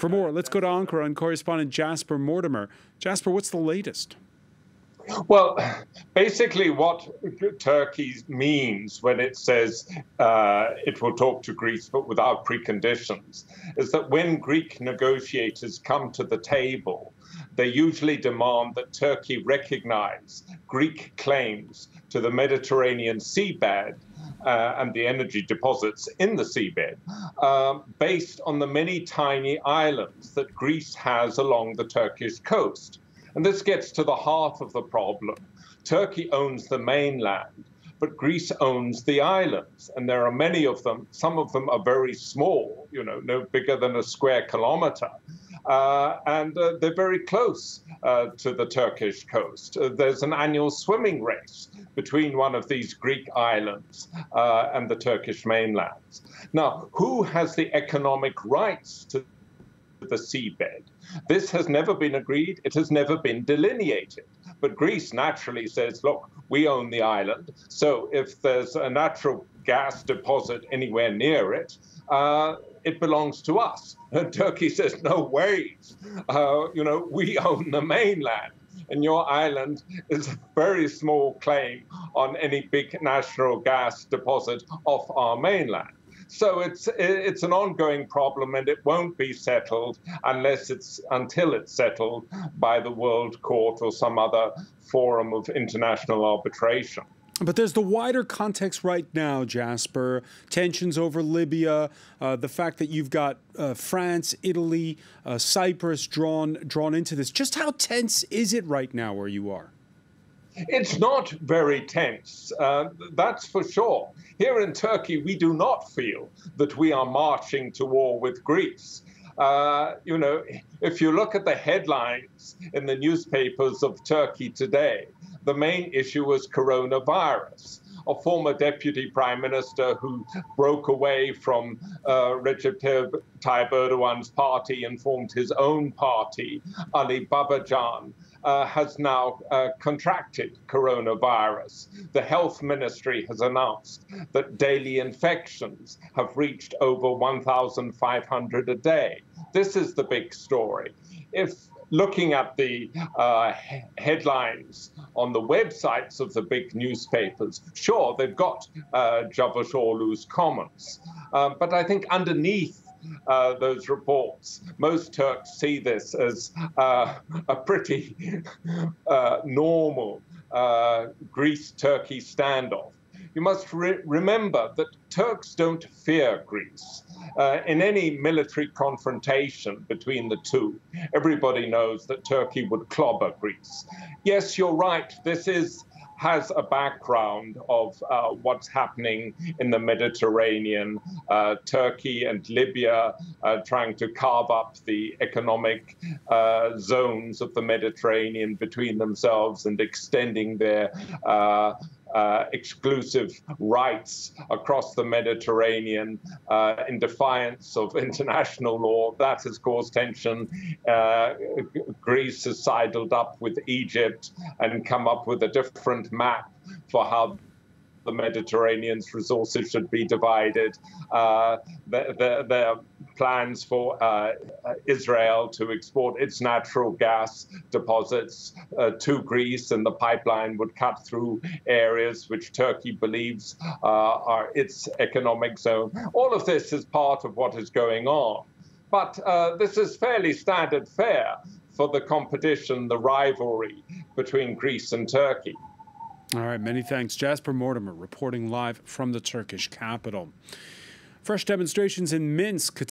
For more, let's go to Ankara and correspondent Jasper Mortimer. Jasper, what's the latest? Well, basically, what Turkey means when it says uh, it will talk to Greece but without preconditions is that when Greek negotiators come to the table, they usually demand that Turkey recognize Greek claims to the Mediterranean seabed uh, and the energy deposits in the seabed um, based on the many tiny islands that Greece has along the Turkish coast. And this gets to the heart of the problem. Turkey owns the mainland, but Greece owns the islands, and there are many of them. Some of them are very small, you know, no bigger than a square kilometer. Uh, and uh, they're very close uh, to the Turkish coast. There's an annual swimming race between one of these Greek islands and the Turkish mainlands. Now, who has the economic rights to the seabed? This has never been agreed. It has never been delineated. But Greece naturally says, look, we own the island. So if there's a natural gas deposit anywhere near it, uh, it belongs to us. And Turkey says, no ways. Uh, you know, we own the mainland. And your island is a very small claim on any big natural gas deposit off our mainland. So it's it's an ongoing problem, and it won't be settled unless it's until it's settled by the World Court or some other forum of international arbitration. But there's the wider context right now, Jasper. Tensions over Libya, uh, the fact that you've got uh, France, Italy, uh, Cyprus drawn drawn into this. Just how tense is it right now where you are? It's not very tense, uh, that's for sure. Here in Turkey, we do not feel that we are marching to war with Greece. Uh, you know, if you look at the headlines in the newspapers of Turkey today, the main issue was coronavirus. A former deputy prime minister who broke away from uh, Recep Tayyip Erdogan's party and formed his own party, Ali Babacan, uh, has now uh, contracted coronavirus. The health ministry has announced that daily infections have reached over 1,500 a day. This is the big story. If looking at the uh, headlines on the websites of the big newspapers, sure, they've got uh, comments. Uh, but I think underneath uh, those reports. Most Turks see this as uh, a pretty uh, normal uh, Greece Turkey standoff. You must re remember that Turks don't fear Greece. Uh, in any military confrontation between the two, everybody knows that Turkey would clobber Greece. Yes, you're right. This is has a background of uh, what's happening in the Mediterranean, uh, Turkey and Libya uh, trying to carve up the economic uh, zones of the Mediterranean between themselves and extending their uh, exclusive rights across the Mediterranean uh, in defiance of international law. That has caused tension. Uh, Greece has sidled up with Egypt and come up with a different map for how the Mediterranean's resources should be divided. Uh, plans for uh, Israel to export its natural gas deposits uh, to Greece, and the pipeline would cut through areas which Turkey believes uh, are its economic zone. All of this is part of what is going on. But uh, this is fairly standard fare for the competition, the rivalry between Greece and Turkey. All right, many thanks. Jasper Mortimer reporting live from the Turkish capital. Fresh demonstrations in Minsk